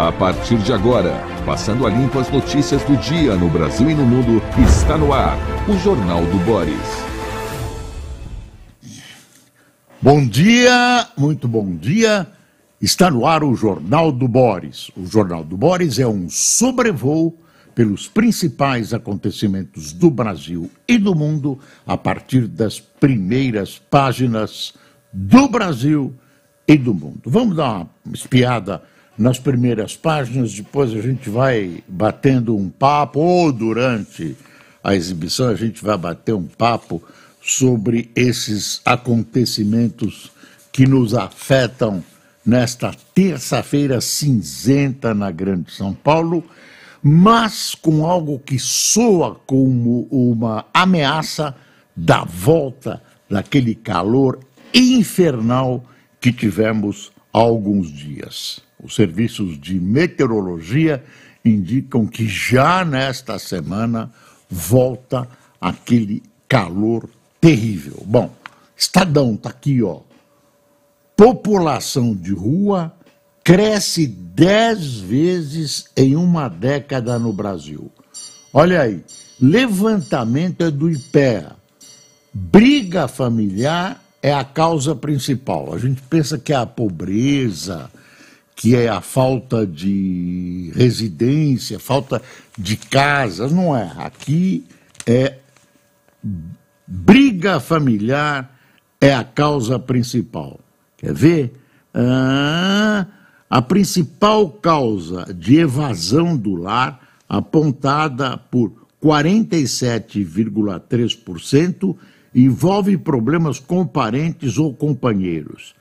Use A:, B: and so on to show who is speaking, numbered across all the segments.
A: A partir de agora, passando a limpo as notícias do dia no Brasil e no mundo, está no ar o Jornal do Boris.
B: Bom dia, muito bom dia. Está no ar o Jornal do Boris. O Jornal do Boris é um sobrevoo pelos principais acontecimentos do Brasil e do mundo a partir das primeiras páginas do Brasil e do mundo. Vamos dar uma espiada nas primeiras páginas, depois a gente vai batendo um papo, ou durante a exibição a gente vai bater um papo sobre esses acontecimentos que nos afetam nesta terça-feira cinzenta na Grande São Paulo, mas com algo que soa como uma ameaça da volta daquele calor infernal que tivemos há alguns dias. Os serviços de meteorologia indicam que já nesta semana volta aquele calor terrível. Bom, Estadão está aqui, ó. População de rua cresce dez vezes em uma década no Brasil. Olha aí, levantamento é do IPEA. Briga familiar é a causa principal. A gente pensa que é a pobreza, que é a falta de residência, falta de casa. Não é. Aqui é briga familiar é a causa principal. Quer ver? Ah, a principal causa de evasão do lar, apontada por 47,3%, envolve problemas com parentes ou companheiros.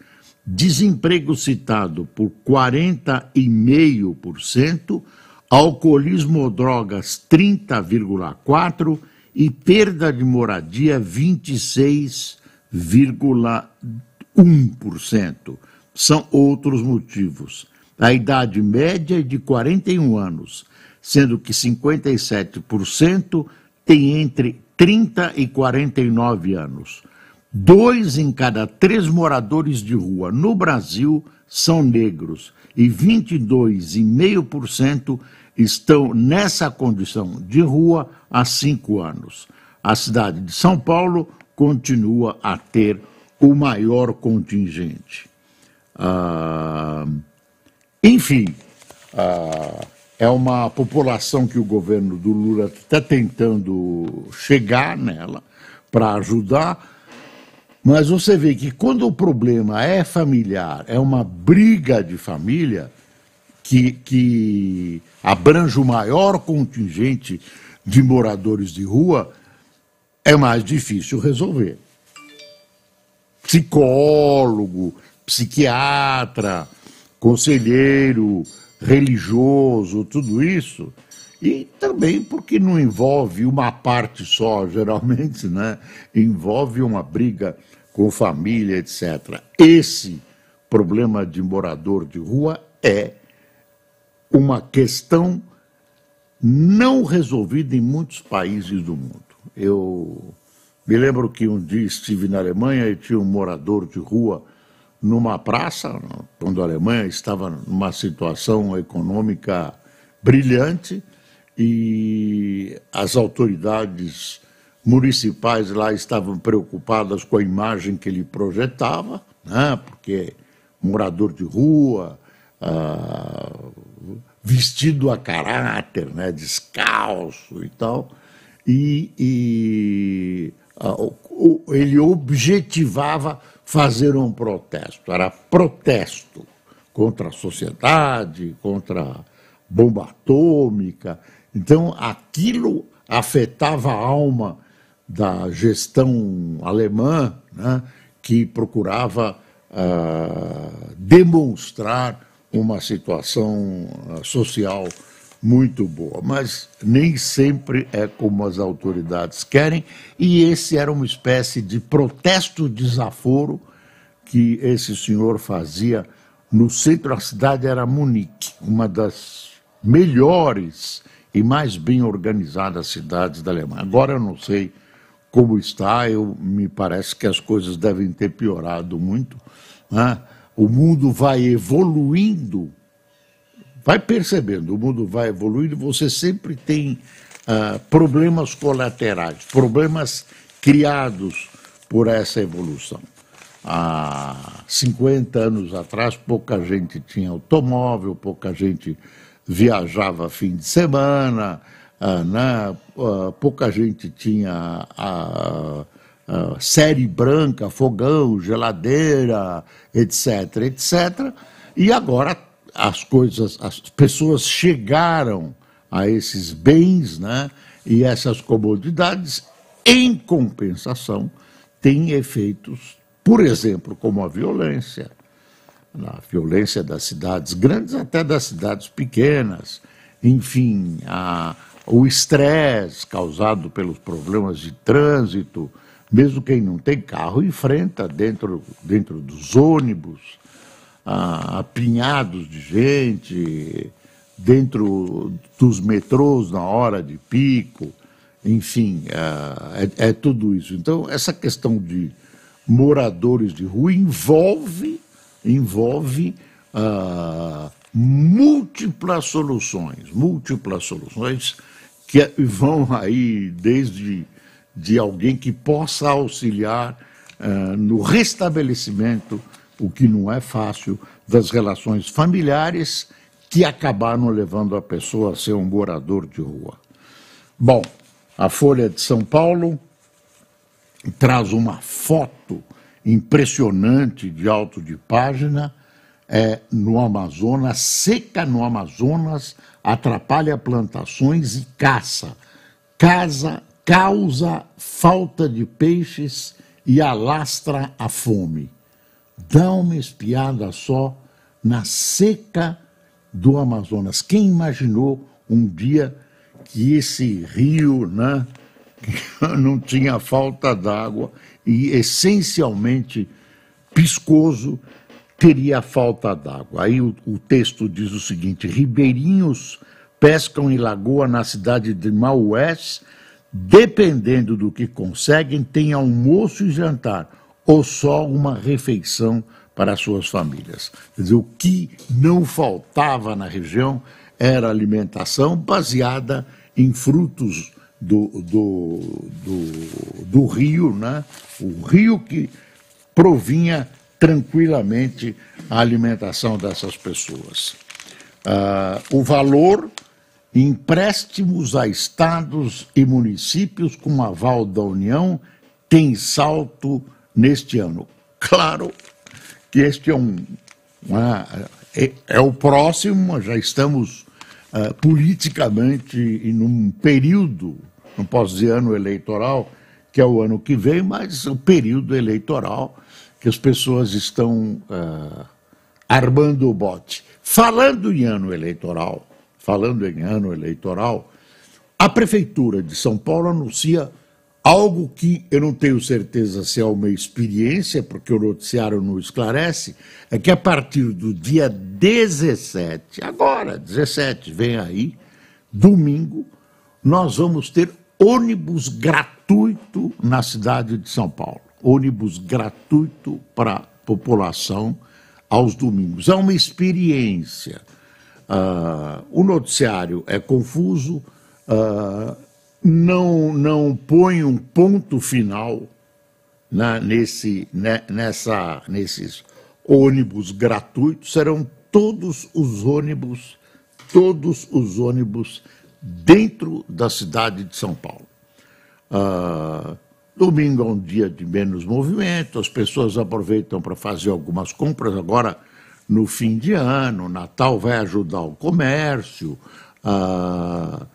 B: Desemprego citado por 40,5%, alcoolismo ou drogas 30,4% e perda de moradia 26,1%. São outros motivos. A idade média é de 41 anos, sendo que 57% tem entre 30 e 49 anos. Dois em cada três moradores de rua no Brasil são negros e 22,5% estão nessa condição de rua há cinco anos. A cidade de São Paulo continua a ter o maior contingente. Ah, enfim, ah, é uma população que o governo do Lula está tentando chegar nela para ajudar, mas você vê que quando o problema é familiar, é uma briga de família, que, que abrange o maior contingente de moradores de rua, é mais difícil resolver. Psicólogo, psiquiatra, conselheiro, religioso, tudo isso. E também porque não envolve uma parte só, geralmente, né? Envolve uma briga com família, etc. Esse problema de morador de rua é uma questão não resolvida em muitos países do mundo. Eu me lembro que um dia estive na Alemanha e tinha um morador de rua numa praça, quando a Alemanha estava numa situação econômica brilhante e as autoridades municipais lá estavam preocupadas com a imagem que ele projetava, né, porque morador de rua, ah, vestido a caráter, né, descalço e tal, e, e ah, ele objetivava fazer um protesto, era protesto contra a sociedade, contra a bomba atômica. Então, aquilo afetava a alma da gestão alemã, né, que procurava uh, demonstrar uma situação ah, social muito boa, mas nem sempre é como as autoridades querem, e esse era uma espécie de protesto desaforo que esse senhor fazia no centro da cidade era Munique, uma das melhores e mais bem organizadas cidades da Alemanha. Agora eu não sei como está, eu me parece que as coisas devem ter piorado muito, né? o mundo vai evoluindo, vai percebendo, o mundo vai evoluindo, você sempre tem uh, problemas colaterais, problemas criados por essa evolução. Há 50 anos atrás, pouca gente tinha automóvel, pouca gente viajava fim de semana, uh, né? uh, pouca gente tinha a, a série branca, fogão, geladeira, etc, etc. E agora as coisas, as pessoas chegaram a esses bens, né? E essas comodidades, em compensação, têm efeitos, por exemplo, como a violência, a violência das cidades grandes até das cidades pequenas, enfim, a, o estresse causado pelos problemas de trânsito, mesmo quem não tem carro enfrenta dentro, dentro dos ônibus, apinhados de gente, dentro dos metrôs na hora de pico, enfim, é, é tudo isso. Então, essa questão de moradores de rua envolve, envolve uh, múltiplas soluções, múltiplas soluções que vão aí desde de alguém que possa auxiliar uh, no restabelecimento, o que não é fácil, das relações familiares que acabaram levando a pessoa a ser um morador de rua. Bom, a Folha de São Paulo traz uma foto impressionante de alto de página é, no Amazonas, seca no Amazonas, atrapalha plantações e caça. Casa, causa falta de peixes e alastra a fome. Dá uma espiada só na seca do Amazonas. Quem imaginou um dia que esse rio né, não tinha falta d'água e essencialmente piscoso teria falta d'água. Aí o, o, texto diz o seguinte: ribeirinhos pescam em lagoa na cidade de Maués, dependendo do que conseguem, tem almoço e jantar, ou só uma refeição para suas famílias. Quer dizer, o que não faltava na região era alimentação baseada em frutos do, do, do, do rio, né? o rio que provinha tranquilamente a alimentação dessas pessoas. Uh, o valor, empréstimos a estados e municípios com aval da União, tem salto neste ano. Claro que este é um. Uma, é, é, o próximo, já estamos uh, politicamente em um período, não posso dizer ano eleitoral, que é o ano que vem, mas o período eleitoral que as pessoas estão uh, armando o bote. Falando em ano eleitoral, falando em ano eleitoral, a Prefeitura de São Paulo anuncia algo que eu não tenho certeza se é uma experiência, porque o noticiário não esclarece, é que a partir do dia 17, agora, 17, vem aí, domingo, nós vamos ter ônibus gratuito na cidade de São Paulo ônibus gratuito para a população aos domingos. É uma experiência. Uh, o noticiário é confuso, uh, não, não põe um ponto final na, nesse, né, nessa, nesses ônibus gratuitos, serão todos os ônibus, todos os ônibus dentro da cidade de São Paulo. Uh, Domingo é um dia de menos movimento, as pessoas aproveitam para fazer algumas compras agora no fim de ano, Natal vai ajudar o comércio. Ah,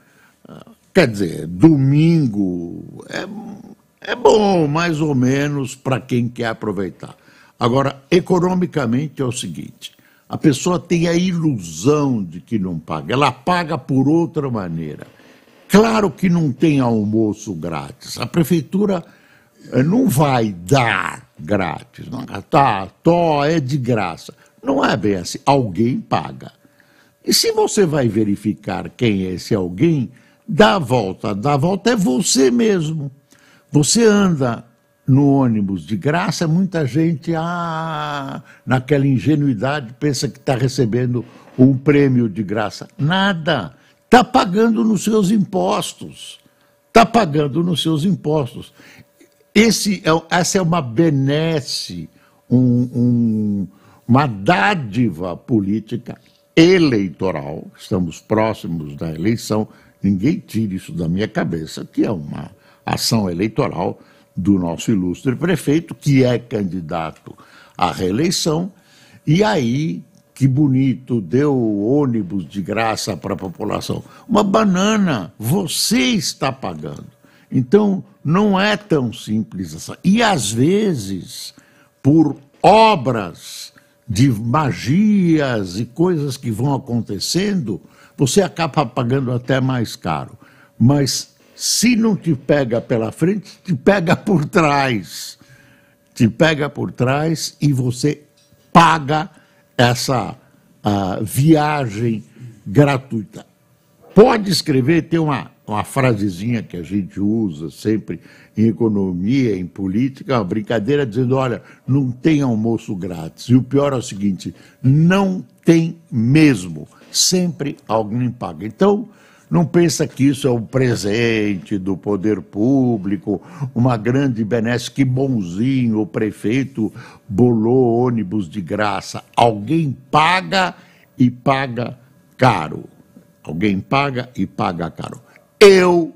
B: quer dizer, domingo é, é bom, mais ou menos, para quem quer aproveitar. Agora, economicamente é o seguinte: a pessoa tem a ilusão de que não paga, ela paga por outra maneira. Claro que não tem almoço grátis. A prefeitura eh, não vai dar grátis. Não, tá, tó é de graça. Não é bem assim. Alguém paga. E se você vai verificar quem é esse alguém, dá a volta. Dá a volta é você mesmo. Você anda no ônibus de graça, muita gente, ah, naquela ingenuidade, pensa que está recebendo um prêmio de graça. Nada. Está pagando nos seus impostos. Está pagando nos seus impostos. Esse é, essa é uma benesse, um, um, uma dádiva política eleitoral. Estamos próximos da eleição. Ninguém tire isso da minha cabeça, que é uma ação eleitoral do nosso ilustre prefeito, que é candidato à reeleição, e aí, que bonito, deu ônibus de graça para a população. Uma banana, você está pagando. Então, não é tão simples assim. E às vezes, por obras de magias e coisas que vão acontecendo, você acaba pagando até mais caro. Mas se não te pega pela frente, te pega por trás. Te pega por trás e você paga essa uh, viagem gratuita. Pode escrever, tem uma, uma frasezinha que a gente usa sempre em economia, em política, uma brincadeira dizendo: olha, não tem almoço grátis. E o pior é o seguinte: não tem mesmo. Sempre alguém paga. Então, não pensa que isso é um presente do poder público, uma grande benesse, que bonzinho, o prefeito bolou ônibus de graça. Alguém paga e paga caro. Alguém paga e paga caro. Eu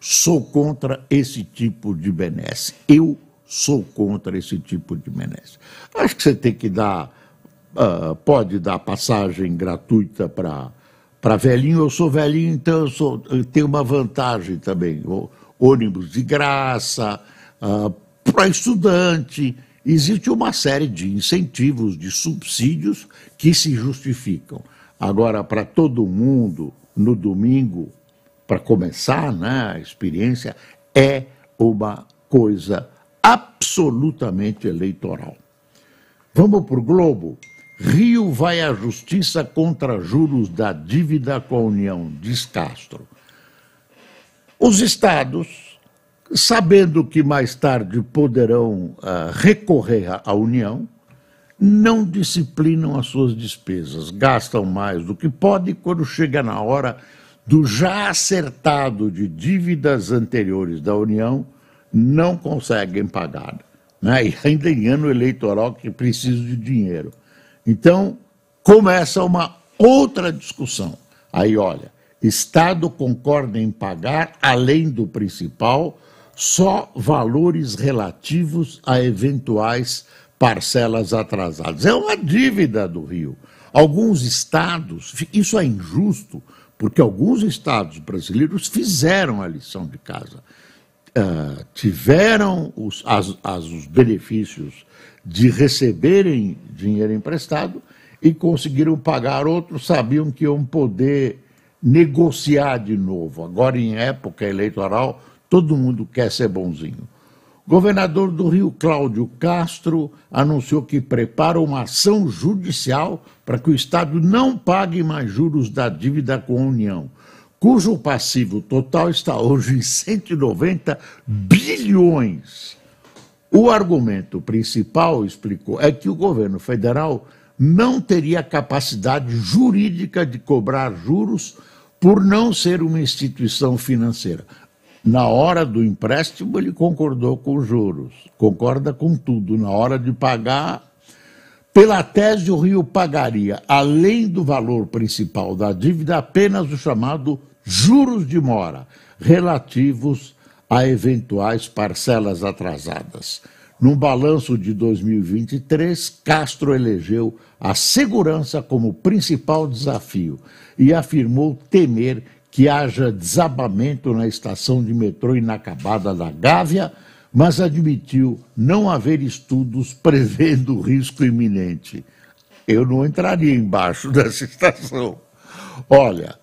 B: sou contra esse tipo de benesse. Eu sou contra esse tipo de benesse. Acho que você tem que dar, uh, pode dar passagem gratuita para para velhinho, eu sou velhinho, então eu, sou, tenho uma vantagem também. Ônibus de graça, uh, para estudante. Existe uma série de incentivos, de subsídios que se justificam. Agora, para todo mundo, no domingo, para começar né, a experiência, é uma coisa absolutamente eleitoral. Vamos para o Globo? Rio vai à justiça contra juros da dívida com a União, diz Castro. Os estados, sabendo que mais tarde poderão uh, recorrer à União, não disciplinam as suas despesas, gastam mais do que podem quando chega na hora do já acertado de dívidas anteriores da União, não conseguem pagar. Né? E ainda em ano eleitoral que precisa de dinheiro. Então, começa uma outra discussão. Aí, olha, Estado concorda em pagar, além do principal, só valores relativos a eventuais parcelas atrasadas. É uma dívida do Rio. Alguns estados, isso é injusto, porque alguns estados brasileiros fizeram a lição de casa. Uh, tiveram os, as, as, os benefícios de receberem dinheiro emprestado e conseguiram pagar, outros sabiam que iam poder negociar de novo. Agora, em época eleitoral, todo mundo quer ser bonzinho. O governador do Rio, Cláudio Castro, anunciou que prepara uma ação judicial para que o Estado não pague mais juros da dívida com a União, cujo passivo total está hoje em 190 bilhões. O argumento principal, explicou, é que o governo federal não teria capacidade jurídica de cobrar juros por não ser uma instituição financeira. Na hora do empréstimo, ele concordou com os juros, concorda com tudo. Na hora de pagar, pela tese, o Rio pagaria, além do valor principal da dívida, apenas o chamado juros de mora, relativos a eventuais parcelas atrasadas. No balanço de 2023, Castro elegeu a segurança como principal desafio e afirmou temer que haja desabamento na estação de metrô inacabada da Gávea, mas admitiu não haver estudos prevendo risco iminente. Eu não entraria embaixo dessa estação. Olha,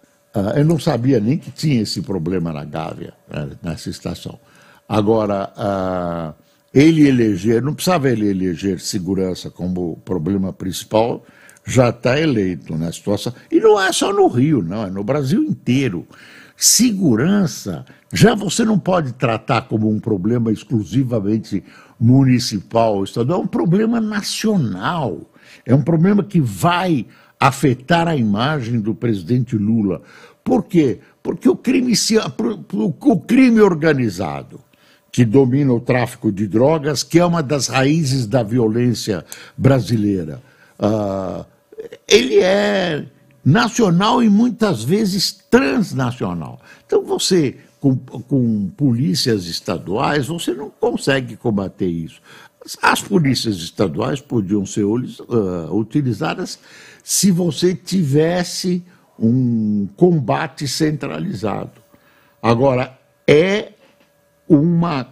B: eu não sabia nem que tinha esse problema na Gávea, né, nessa estação. Agora, uh, ele eleger, não precisava ele eleger segurança como problema principal, já está eleito na situação. E não é só no Rio, não, é no Brasil inteiro. segurança já você não pode tratar como um problema exclusivamente municipal, estadual, é um problema nacional. É um problema que vai afetar a imagem do presidente Lula. Por quê? Porque o crime, o crime organizado, que domina o tráfico de drogas, que é uma das raízes da violência brasileira, uh, ele é nacional e muitas vezes transnacional. Então você, com, com polícias estaduais, você não consegue combater isso. As polícias estaduais podiam ser uh, utilizadas se você tivesse um combate centralizado. Agora, é uma,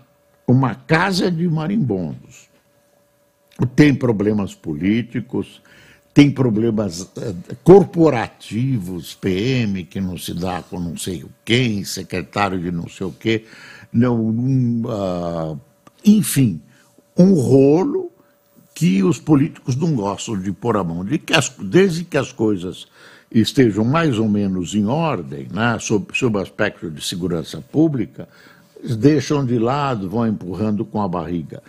B: uma casa de marimbondos. Tem problemas políticos, tem problemas eh, corporativos, PM, que não se dá com não sei quem, secretário de não sei o quê, não, uh, enfim, um rolo que os políticos não gostam de pôr a mão, de que as, desde que as coisas estejam mais ou menos em ordem, né, sob, sob aspecto de segurança pública, deixam de lado, vão empurrando com a barriga.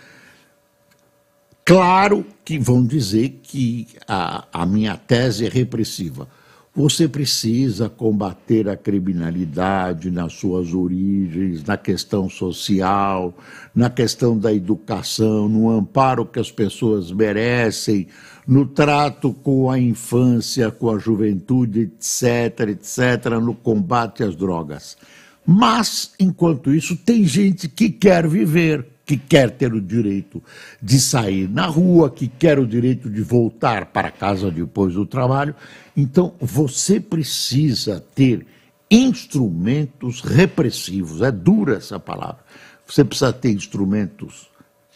B: Claro que vão dizer que a, a minha tese é repressiva. Você precisa combater a criminalidade nas suas origens, na questão social, na questão da educação, no amparo que as pessoas merecem, no trato com a infância, com a juventude, etc., etc., no combate às drogas. Mas, enquanto isso, tem gente que quer viver que quer ter o direito de sair na rua, que quer o direito de voltar para casa depois do trabalho. Então, você precisa ter instrumentos repressivos, é dura essa palavra. Você precisa ter instrumentos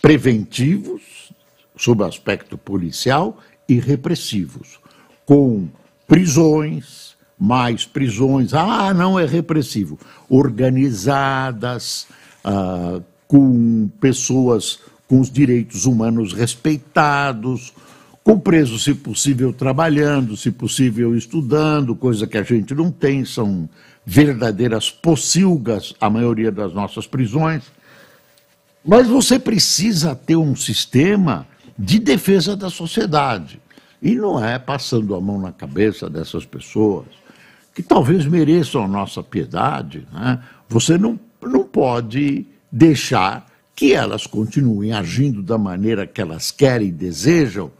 B: preventivos, sob aspecto policial, e repressivos, com prisões, mais prisões, ah, não é repressivo, organizadas, ah, com pessoas com os direitos humanos respeitados, com presos, se possível, trabalhando, se possível, estudando, coisa que a gente não tem, são verdadeiras pocilgas a maioria das nossas prisões. Mas você precisa ter um sistema de defesa da sociedade. E não é passando a mão na cabeça dessas pessoas, que talvez mereçam a nossa piedade. Né? Você não, não pode deixar que elas continuem agindo da maneira que elas querem e desejam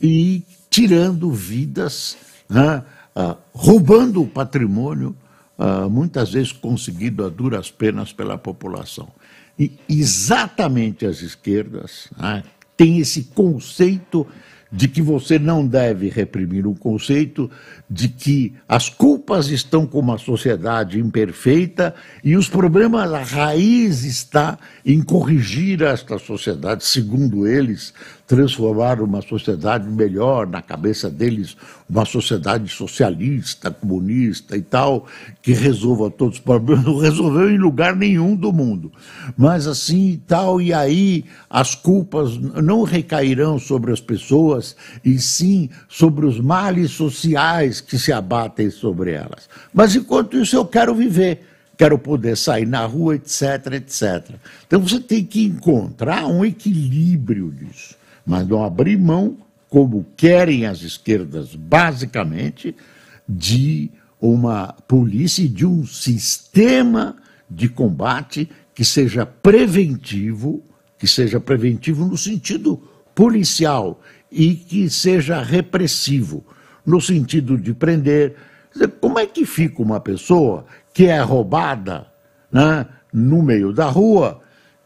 B: e tirando vidas, né, uh, roubando o patrimônio, uh, muitas vezes conseguido a duras penas pela população. E exatamente as esquerdas né, têm esse conceito de que você não deve reprimir o conceito de que as culpas estão com uma sociedade imperfeita e os problemas, a raiz está em corrigir esta sociedade, segundo eles, transformar uma sociedade melhor, na cabeça deles, uma sociedade socialista, comunista e tal, que resolva todos os problemas. Não resolveu em lugar nenhum do mundo. Mas assim e tal, e aí as culpas não recairão sobre as pessoas, e sim sobre os males sociais que se abatem sobre elas. Mas enquanto isso, eu quero viver quero poder sair na rua, etc, etc. Então você tem que encontrar um equilíbrio disso mas não abrir mão, como querem as esquerdas, basicamente, de uma polícia e de um sistema de combate que seja preventivo, que seja preventivo no sentido policial e que seja repressivo, no sentido de prender. Como é que fica uma pessoa que é roubada né, no meio da rua?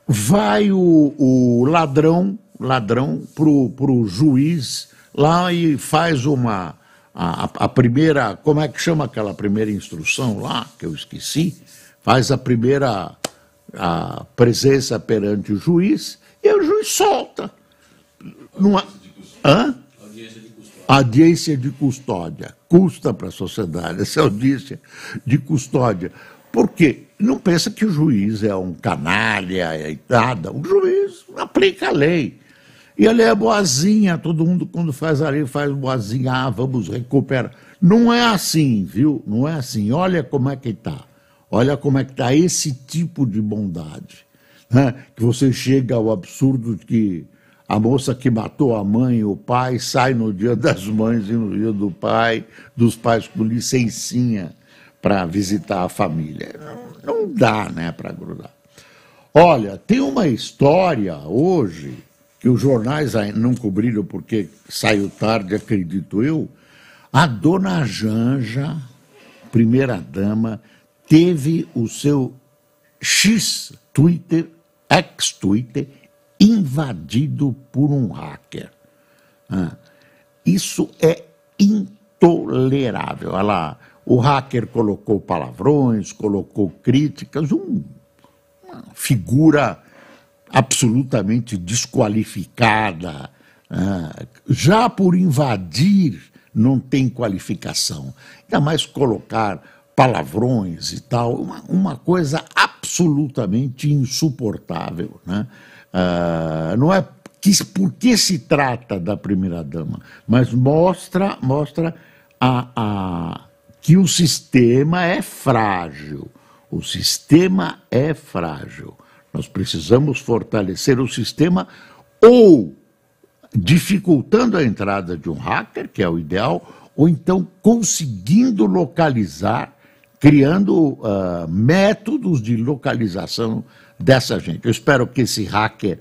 B: Vai o, o ladrão ladrão para o juiz lá e faz uma. A, a, primeira. Como é que chama aquela primeira instrução lá, que eu esqueci? Faz a primeira a presença perante o juiz e o juiz solta. Numa, hã? Audiência de custódia. Custa para a sociedade essa audiência de custódia. Por quê? Não pensa que o juiz é um canalha e nada. O juiz aplica a lei. E ela é boazinha, todo mundo quando faz ali faz boazinha, ah, vamos recuperar. Não é assim, viu? Não é assim. Olha como é que está. Olha como é que está esse tipo de bondade. Né? Que você chega ao absurdo de que a moça que matou a mãe e o pai sai no dia das mães e no dia do pai, dos pais com licencinha para visitar a família. Não, não dá, né, para grudar. Olha, tem uma história hoje que os jornais não cobriram porque saiu tarde, acredito eu. A dona Janja, primeira dama, teve o seu X Twitter, ex-Twitter, invadido por um hacker. Ah, isso é intolerável. Lá, o hacker colocou palavrões, colocou críticas, um, uma figura absolutamente desqualificada. Ah, já por invadir não tem qualificação. Ainda mais colocar palavrões e tal, uma, uma coisa absolutamente insuportável. Né? Uh, não é que, por que se trata da primeira-dama, mas mostra, mostra a, a, que o sistema é frágil. O sistema é frágil. Nós precisamos fortalecer o sistema ou dificultando a entrada de um hacker, que é o ideal, ou então conseguindo localizar, criando uh, métodos de localização dessa gente. Eu espero que esse hacker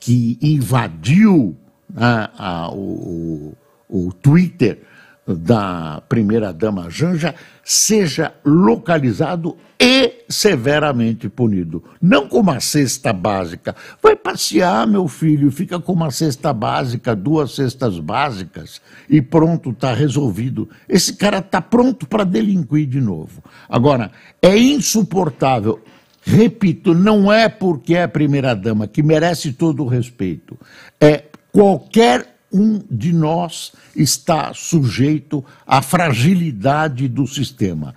B: que invadiu né, a, o, o Twitter da primeira-dama Janja seja localizado e severamente punido. Não com uma cesta básica. Vai passear, meu filho, fica com uma cesta básica, duas cestas básicas e pronto, está resolvido. Esse cara está pronto para delinquir de novo. Agora, é insuportável Repito, não é porque é primeira-dama, que merece todo o respeito. É qualquer um de nós está sujeito à fragilidade do sistema.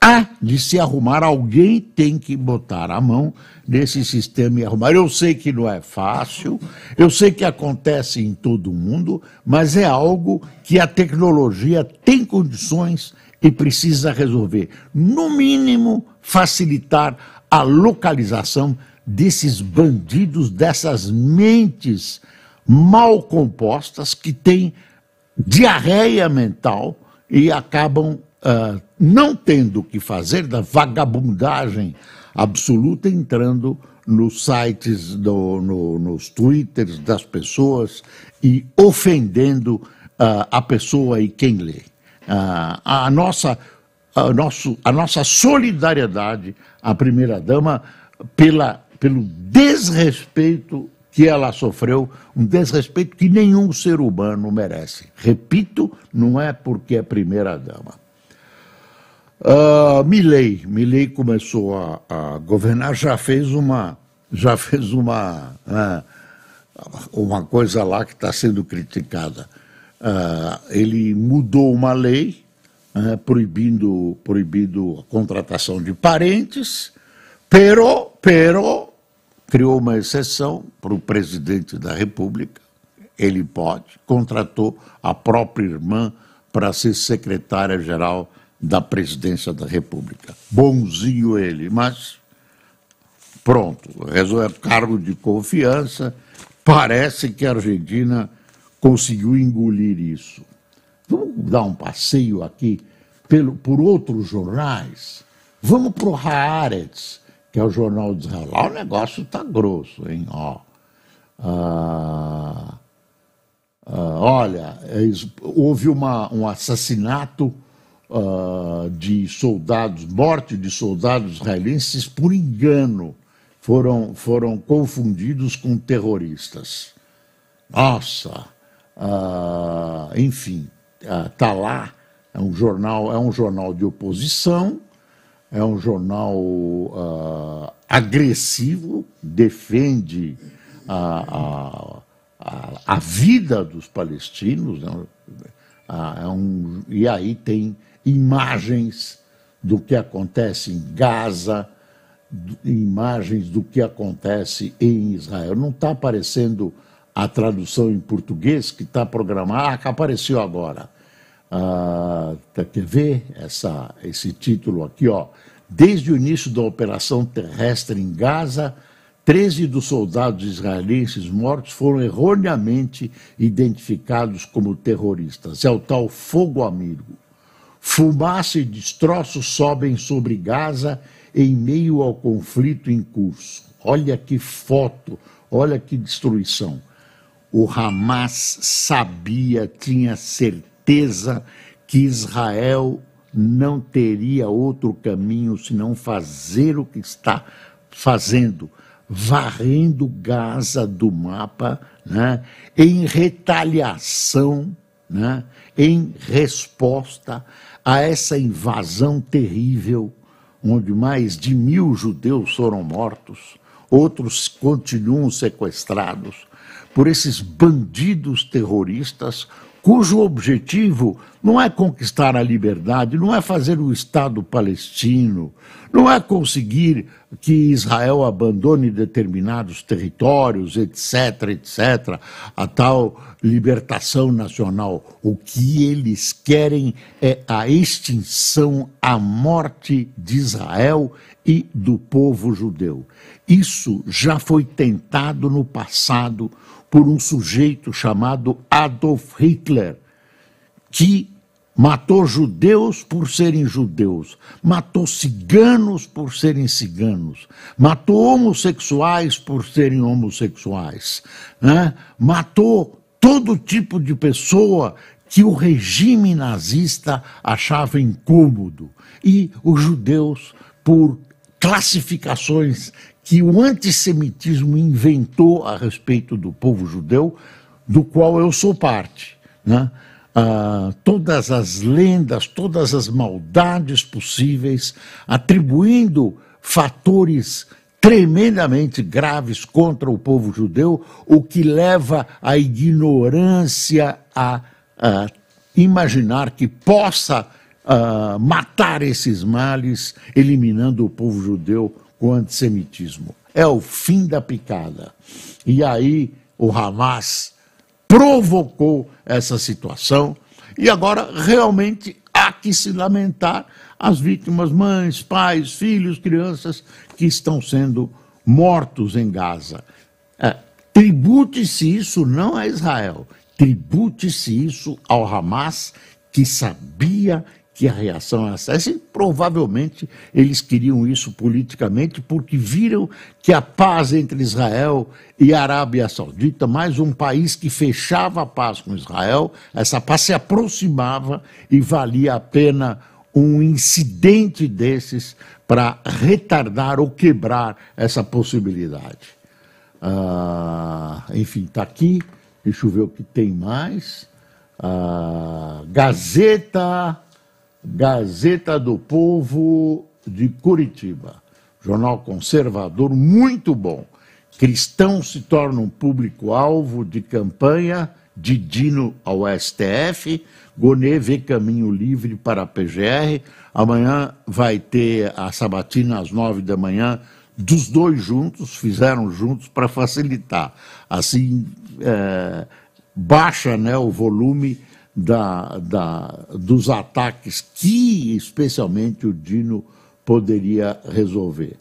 B: Há de se arrumar, alguém tem que botar a mão nesse sistema e arrumar. Eu sei que não é fácil, eu sei que acontece em todo mundo, mas é algo que a tecnologia tem condições e precisa resolver. No mínimo, facilitar a localização desses bandidos, dessas mentes mal compostas que têm diarreia mental e acabam uh, não tendo o que fazer da vagabundagem absoluta entrando nos sites, do, no, nos twitters das pessoas e ofendendo uh, a pessoa e quem lê. Uh, a nossa a, nosso, a nossa solidariedade à primeira-dama pela, pelo desrespeito que ela sofreu, um desrespeito que nenhum ser humano merece. Repito, não é porque é primeira-dama. Uh, Milley, Milley começou a, a, governar, já fez uma, já fez uma, uh, uma coisa lá que está sendo criticada. Uh, ele mudou uma lei né, proibindo, proibindo a contratação de parentes, pero, pero criou uma exceção para o presidente da República, ele pode, contratou a própria irmã para ser secretária-geral da presidência da República. Bonzinho ele, mas pronto, é cargo de confiança. Parece que a Argentina conseguiu engolir isso. Vamos dar um passeio aqui pelo, por outros jornais? Vamos para o Haaretz, que é o jornal de Israel. Lá o negócio está grosso, hein? Ó. Ah, ah, olha, é houve uma, um assassinato ah, de soldados, morte de soldados israelenses por engano. Foram, foram confundidos com terroristas. Nossa! Ah, enfim, está ah, lá, é um jornal, é um jornal de oposição, é um jornal uh, agressivo, defende a, a, a, vida dos palestinos, né? é um, e aí tem imagens do que acontece em Gaza, imagens do que acontece em Israel. Não está aparecendo a tradução em português que está programada, ah, que apareceu agora. Ah, quer ver essa, esse título aqui, ó? Desde o início da operação terrestre em Gaza, 13 dos soldados israelenses mortos foram erroneamente identificados como terroristas. É o tal fogo amigo. Fumaça e destroços sobem sobre Gaza em meio ao conflito em curso. Olha que foto, olha que destruição. O Hamas sabia, tinha certeza que Israel não teria outro caminho senão fazer o que está fazendo, varrendo Gaza do mapa, né, em retaliação, né, em resposta a essa invasão terrível, onde mais de mil judeus foram mortos, outros continuam sequestrados por esses bandidos terroristas cujo objetivo não é conquistar a liberdade, não é fazer o Estado palestino, não é conseguir que Israel abandone determinados territórios, etc., etc., a tal libertação nacional. O que eles querem é a extinção, a morte de Israel e do povo judeu. Isso já foi tentado no passado por um sujeito chamado Adolf Hitler, que matou judeus por serem judeus, matou ciganos por serem ciganos, matou homossexuais por serem homossexuais, né? matou todo tipo de pessoa que o regime nazista achava incômodo e os judeus por classificações que o antissemitismo inventou a respeito do povo judeu, do qual eu sou parte. Né? Ah, todas as lendas, todas as maldades possíveis, atribuindo fatores tremendamente graves contra o povo judeu, o que leva à ignorância a, a imaginar que possa uh, matar esses males, eliminando o povo judeu com o antissemitismo. É o fim da picada. E aí o Hamas provocou essa situação e agora realmente há que se lamentar as vítimas, mães, pais, filhos, crianças que estão sendo mortos em Gaza. É, tribute-se isso não a Israel, tribute-se isso ao Hamas, que sabia que a reação era essa. E provavelmente eles queriam isso politicamente porque viram que a paz entre Israel e Arábia Saudita, mais um país que fechava a paz com Israel, essa paz se aproximava e valia a pena um incidente desses para retardar ou quebrar essa possibilidade. Ah, enfim, está aqui. Deixa eu ver o que tem mais. Ah, Gazeta Gazeta do Povo de Curitiba. Jornal conservador muito bom. Cristão se torna um público-alvo de campanha de Dino ao STF. Gonê vê caminho livre para a PGR. Amanhã vai ter a sabatina às nove da manhã dos dois juntos, fizeram juntos para facilitar. Assim, é, baixa né, o volume da, da, dos ataques que, especialmente, o Dino poderia resolver.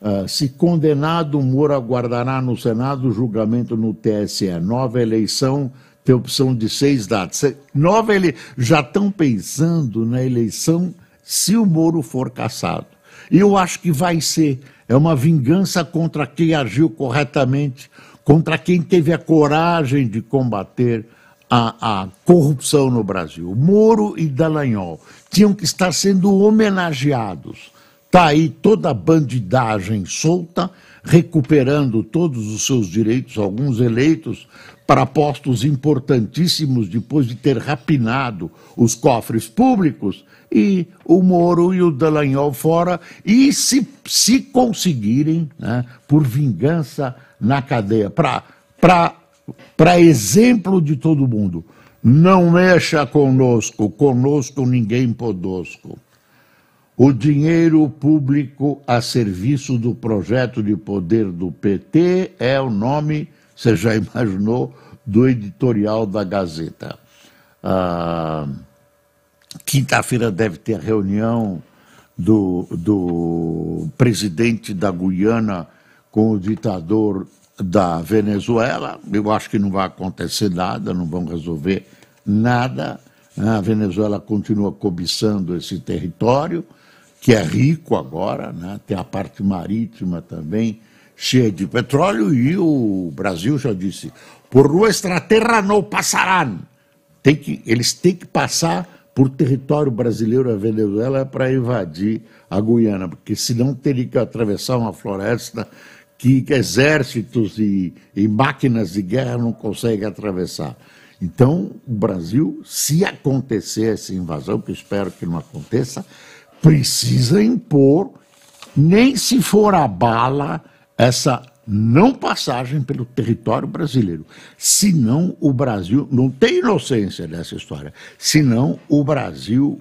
B: Uh, se condenado, Moura aguardará no Senado julgamento no TSE. Nova eleição tem opção de seis datas. Nova ele... Já estão pensando na eleição se o Moro for caçado. Eu acho que vai ser. É uma vingança contra quem agiu corretamente, contra quem teve a coragem de combater a, a corrupção no Brasil. Moro e Dallagnol tinham que estar sendo homenageados. Está aí toda a bandidagem solta, recuperando todos os seus direitos, alguns eleitos para postos importantíssimos depois de ter rapinado os cofres públicos, e o Moro e o Dallagnol fora, e se, se conseguirem, né, por vingança na cadeia, para para exemplo de todo mundo. Não mexa conosco, conosco ninguém podosco. O dinheiro público a serviço do projeto de poder do PT é o nome, você já imaginou, do editorial da Gazeta. Ah, Quinta-feira deve ter reunião do, do presidente da Guiana com o ditador da Venezuela. Eu acho que não vai acontecer nada, não vão resolver nada. A Venezuela continua cobiçando esse território, que é rico agora, né? tem a parte marítima também, cheia de petróleo, e o Brasil já disse: por nuestra terra não passarão. Tem que, eles têm que passar por território brasileiro a Venezuela para invadir a Guiana, porque senão teria que atravessar uma floresta que exércitos e, e máquinas de guerra não conseguem atravessar. Então, o Brasil, se acontecer essa invasão, que espero que não aconteça, precisa impor, nem se for a bala, essa não passagem pelo território brasileiro. Senão o Brasil não tem inocência nessa história. Senão o Brasil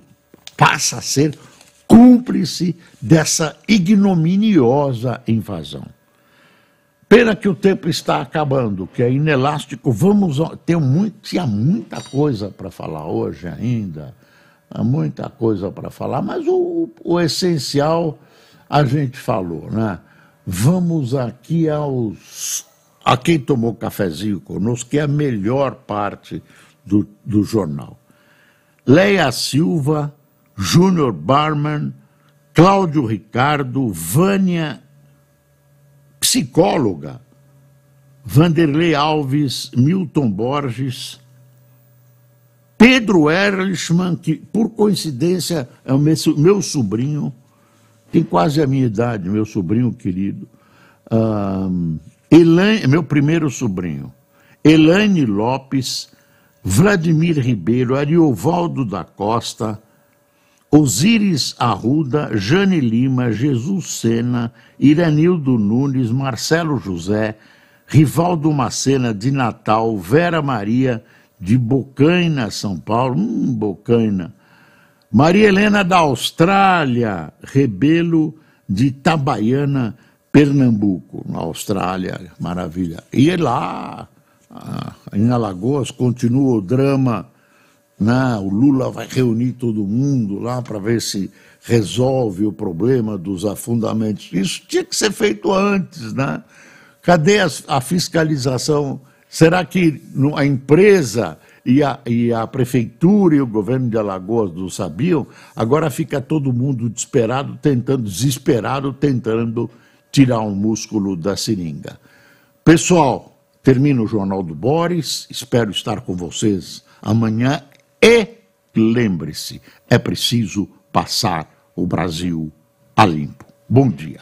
B: passa a ser cúmplice dessa ignominiosa invasão. Pena que o tempo está acabando, que é inelástico. Vamos ter muito, tinha muita coisa para falar hoje ainda, muita coisa para falar, mas o, o essencial a gente falou, né? Vamos aqui aos a quem tomou cafezinho conosco, que é a melhor parte do, do jornal. Leia Silva, Júnior Barman, Cláudio Ricardo, Vânia, psicóloga, Vanderlei Alves, Milton Borges, Pedro Erlichman, que por coincidência é o meu, sobrinho, tem quase a minha idade, meu sobrinho querido. Um, Elaine, meu primeiro sobrinho. Elaine Lopes, Vladimir Ribeiro, Ariovaldo da Costa, Osíris Arruda, Jane Lima, Jesus Sena, Iranildo Nunes, Marcelo José, Rivaldo Macena de Natal, Vera Maria de Bocaina, São Paulo, hum, Bocaina, Maria Helena da Austrália, Rebelo de Itabaiana, Pernambuco, na Austrália, maravilha. E lá, em Alagoas, continua o drama, né? o Lula vai reunir todo mundo lá para ver se resolve o problema dos afundamentos. Isso tinha que ser feito antes, né? Cadê a, a fiscalização? Será que a empresa e a, e a prefeitura e o governo de Alagoas não sabiam, agora fica todo mundo desesperado, tentando, desesperado, tentando tirar um músculo da seringa. Pessoal, termina o Jornal do Boris, espero estar com vocês amanhã e lembre-se, é preciso passar o Brasil a limpo. Bom dia.